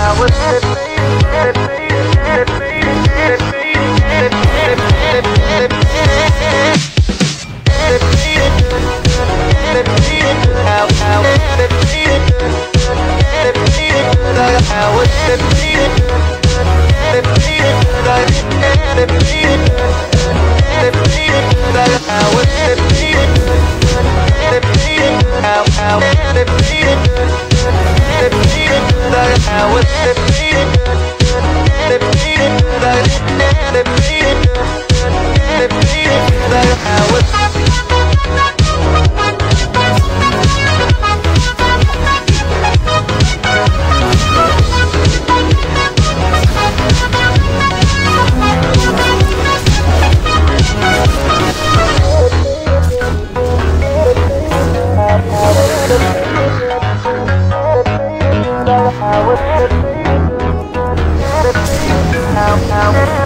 I would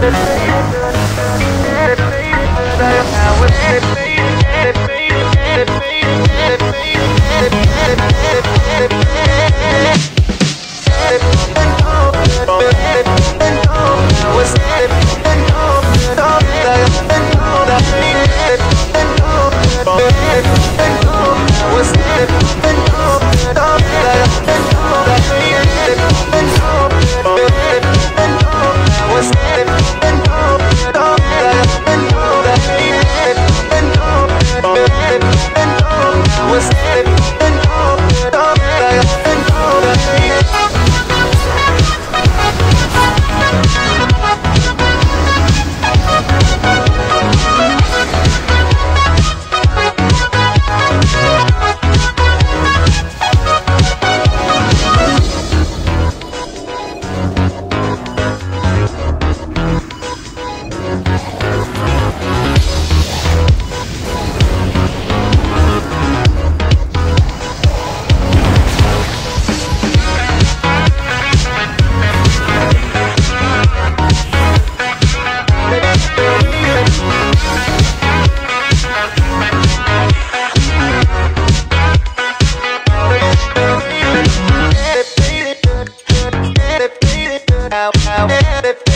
Thank you. Now, now,